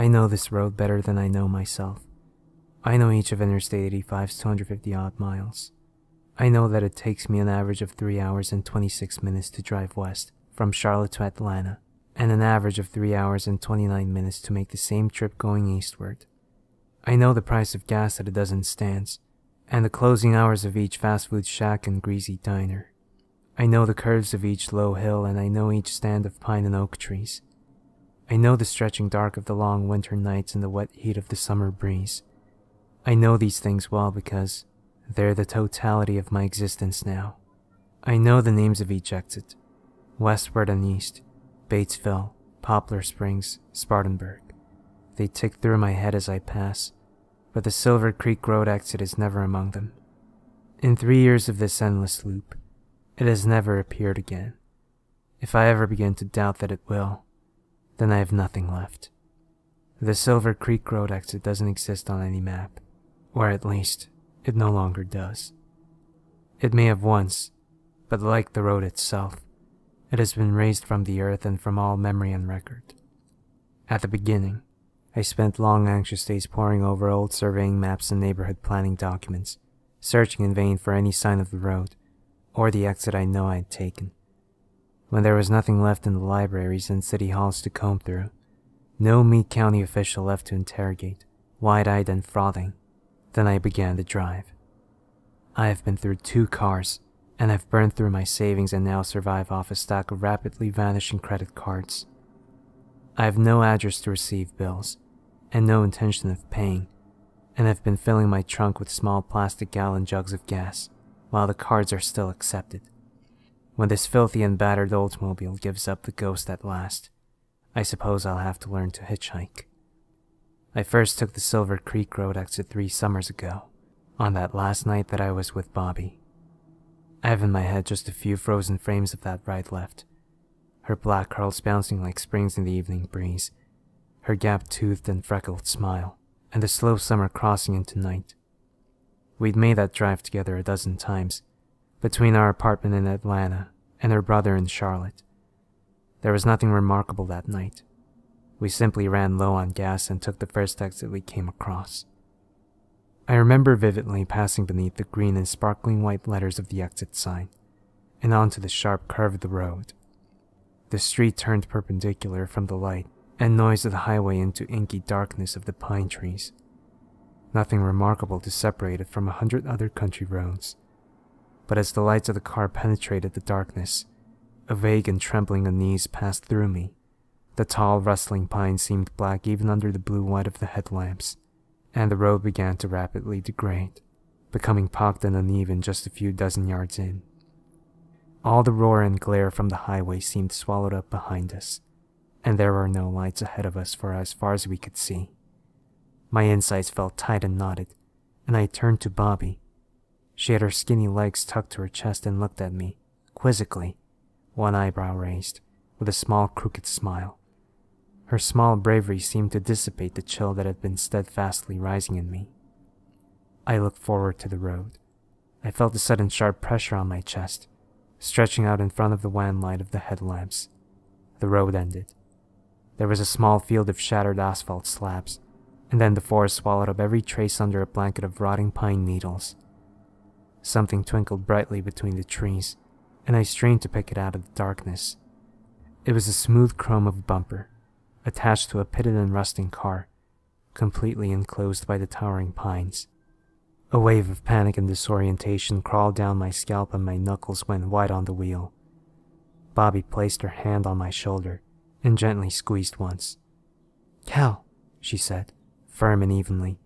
I know this road better than I know myself. I know each of Interstate 85's 250 odd miles. I know that it takes me an average of 3 hours and 26 minutes to drive west from Charlotte to Atlanta, and an average of 3 hours and 29 minutes to make the same trip going eastward. I know the price of gas at a dozen stands, and the closing hours of each fast food shack and greasy diner. I know the curves of each low hill, and I know each stand of pine and oak trees. I know the stretching dark of the long winter nights and the wet heat of the summer breeze. I know these things well because they're the totality of my existence now. I know the names of each exit westward and east, Batesville, Poplar Springs, Spartanburg. They tick through my head as I pass, but the Silver Creek Road exit is never among them. In three years of this endless loop, it has never appeared again. If I ever begin to doubt that it will, then I have nothing left. The Silver Creek Road exit doesn't exist on any map, or at least, it no longer does. It may have once, but like the road itself, it has been razed from the earth and from all memory and record. At the beginning, I spent long anxious days poring over old surveying maps and neighborhood planning documents, searching in vain for any sign of the road, or the exit I know I had taken. When there was nothing left in the libraries and city halls to comb through, no Meade County official left to interrogate, wide eyed and frothing, then I began the drive. I have been through two cars, and I've burned through my savings and now survive off a stack of rapidly vanishing credit cards. I have no address to receive bills, and no intention of paying, and I've been filling my trunk with small plastic gallon jugs of gas, while the cards are still accepted. When this filthy and battered Oldsmobile gives up the ghost at last, I suppose I'll have to learn to hitchhike. I first took the Silver Creek Road exit three summers ago, on that last night that I was with Bobby. I have in my head just a few frozen frames of that ride left, her black curls bouncing like springs in the evening breeze, her gap-toothed and freckled smile, and the slow summer crossing into night. We'd made that drive together a dozen times, between our apartment in Atlanta and her brother in Charlotte. There was nothing remarkable that night. We simply ran low on gas and took the first exit we came across. I remember vividly passing beneath the green and sparkling white letters of the exit sign and onto the sharp curve of the road. The street turned perpendicular from the light and noise of the highway into inky darkness of the pine trees. Nothing remarkable to separate it from a hundred other country roads but as the lights of the car penetrated the darkness, a vague and trembling unease passed through me. The tall, rustling pines seemed black even under the blue white of the headlamps, and the road began to rapidly degrade, becoming pocked and uneven just a few dozen yards in. All the roar and glare from the highway seemed swallowed up behind us, and there were no lights ahead of us for as far as we could see. My insides felt tight and knotted, and I turned to Bobby, she had her skinny legs tucked to her chest and looked at me, quizzically, one eyebrow raised, with a small crooked smile. Her small bravery seemed to dissipate the chill that had been steadfastly rising in me. I looked forward to the road. I felt a sudden sharp pressure on my chest, stretching out in front of the wan light of the headlamps. The road ended. There was a small field of shattered asphalt slabs, and then the forest swallowed up every trace under a blanket of rotting pine needles. Something twinkled brightly between the trees, and I strained to pick it out of the darkness. It was a smooth chrome of a bumper, attached to a pitted and rusting car, completely enclosed by the towering pines. A wave of panic and disorientation crawled down my scalp and my knuckles went white on the wheel. Bobby placed her hand on my shoulder and gently squeezed once. Cal, she said, firm and evenly.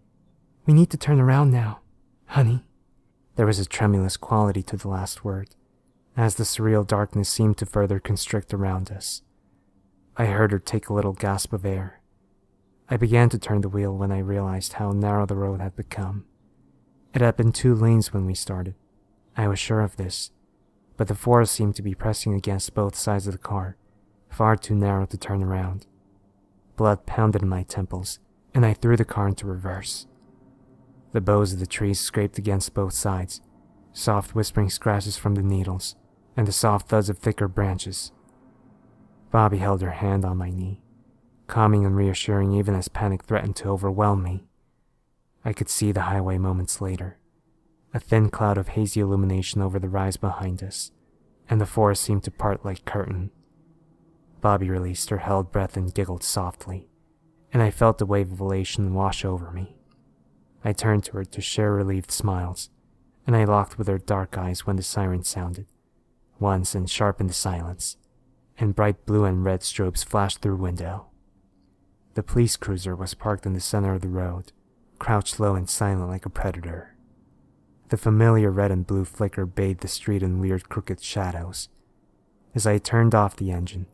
We need to turn around now, honey. There was a tremulous quality to the last word, as the surreal darkness seemed to further constrict around us. I heard her take a little gasp of air. I began to turn the wheel when I realized how narrow the road had become. It had been two lanes when we started. I was sure of this, but the forest seemed to be pressing against both sides of the car, far too narrow to turn around. Blood pounded in my temples, and I threw the car into reverse. The boughs of the trees scraped against both sides, soft whispering scratches from the needles, and the soft thuds of thicker branches. Bobby held her hand on my knee, calming and reassuring even as panic threatened to overwhelm me. I could see the highway moments later, a thin cloud of hazy illumination over the rise behind us, and the forest seemed to part like curtain. Bobby released her held breath and giggled softly, and I felt a wave of elation wash over me. I turned to her to share relieved smiles, and I locked with her dark eyes when the siren sounded, once and sharpened the silence, and bright blue and red strobes flashed through window. The police cruiser was parked in the center of the road, crouched low and silent like a predator. The familiar red and blue flicker bathed the street in weird crooked shadows. As I turned off the engine,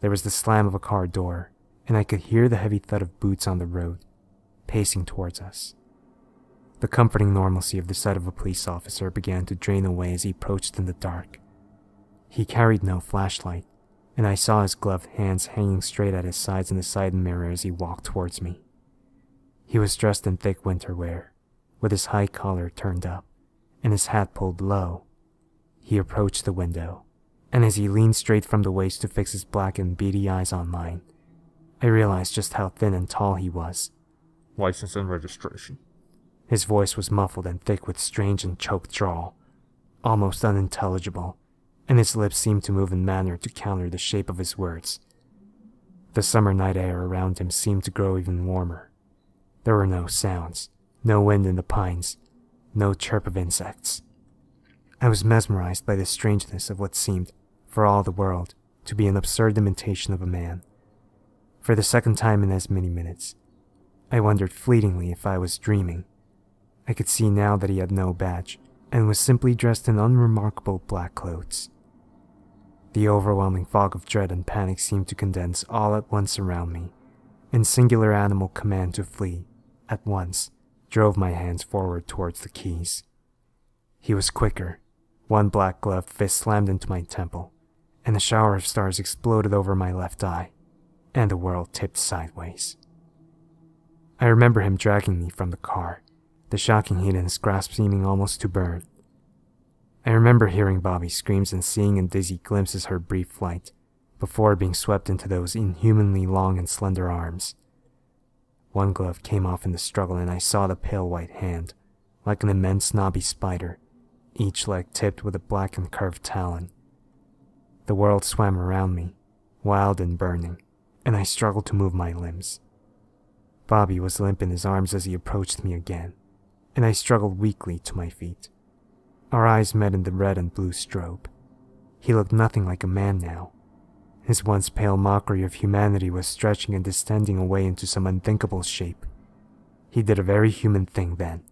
there was the slam of a car door, and I could hear the heavy thud of boots on the road, pacing towards us. The comforting normalcy of the sight of a police officer began to drain away as he approached in the dark. He carried no flashlight, and I saw his gloved hands hanging straight at his sides in the side mirror as he walked towards me. He was dressed in thick winter wear, with his high collar turned up and his hat pulled low. He approached the window, and as he leaned straight from the waist to fix his black and beady eyes on mine, I realized just how thin and tall he was. License and registration. His voice was muffled and thick with strange and choked drawl, almost unintelligible, and his lips seemed to move in manner to counter the shape of his words. The summer night air around him seemed to grow even warmer. There were no sounds, no wind in the pines, no chirp of insects. I was mesmerized by the strangeness of what seemed, for all the world, to be an absurd imitation of a man. For the second time in as many minutes, I wondered fleetingly if I was dreaming. I could see now that he had no badge and was simply dressed in unremarkable black clothes. The overwhelming fog of dread and panic seemed to condense all at once around me, and singular animal command to flee, at once, drove my hands forward towards the keys. He was quicker. One black gloved fist slammed into my temple, and a shower of stars exploded over my left eye, and the world tipped sideways. I remember him dragging me from the car, the shocking heat in his grasp seeming almost to burn. I remember hearing Bobby's screams and seeing in dizzy glimpses her brief flight, before being swept into those inhumanly long and slender arms. One glove came off in the struggle, and I saw the pale white hand, like an immense knobby spider, each leg tipped with a black and curved talon. The world swam around me, wild and burning, and I struggled to move my limbs. Bobby was limp in his arms as he approached me again, and I struggled weakly to my feet. Our eyes met in the red and blue strobe. He looked nothing like a man now, his once pale mockery of humanity was stretching and distending away into some unthinkable shape. He did a very human thing then,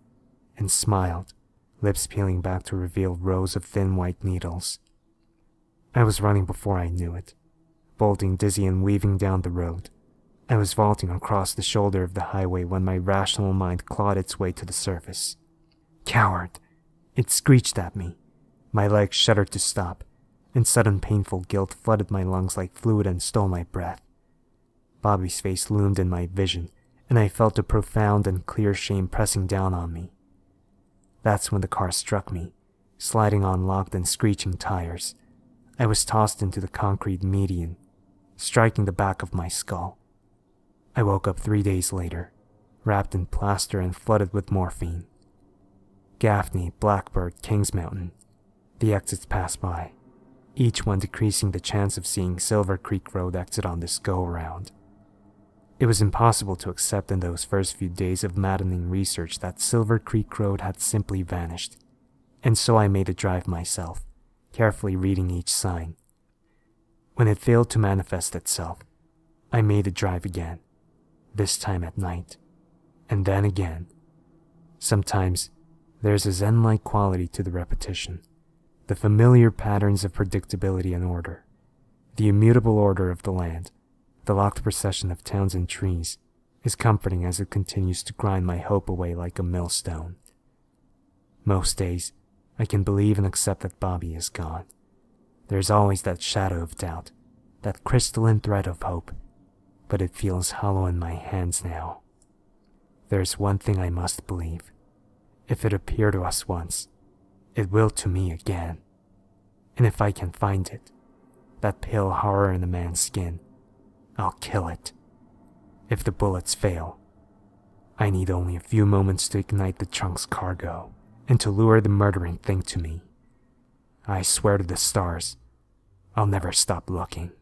and smiled, lips peeling back to reveal rows of thin white needles. I was running before I knew it, bolting dizzy and weaving down the road. I was vaulting across the shoulder of the highway when my rational mind clawed its way to the surface. Coward! It screeched at me. My legs shuddered to stop, and sudden painful guilt flooded my lungs like fluid and stole my breath. Bobby's face loomed in my vision, and I felt a profound and clear shame pressing down on me. That's when the car struck me, sliding on locked and screeching tires. I was tossed into the concrete median, striking the back of my skull. I woke up three days later, wrapped in plaster and flooded with morphine. Gaffney, Blacksburg, Kings Mountain. The exits passed by each one decreasing the chance of seeing Silver Creek Road exit on this go around. It was impossible to accept in those first few days of maddening research that Silver Creek Road had simply vanished, and so I made the drive myself, carefully reading each sign. When it failed to manifest itself, I made the drive again, this time at night, and then again. Sometimes there's a Zen like quality to the repetition the familiar patterns of predictability and order, the immutable order of the land, the locked procession of towns and trees, is comforting as it continues to grind my hope away like a millstone. Most days, I can believe and accept that Bobby is gone. There's always that shadow of doubt, that crystalline thread of hope, but it feels hollow in my hands now. There's one thing I must believe. If it appeared to us once, it will to me again. And if I can find it, that pale horror in the man's skin, I'll kill it If the bullets fail, I need only a few moments to ignite the trunk's cargo and to lure the murdering thing to me. I swear to the stars, I'll never stop looking.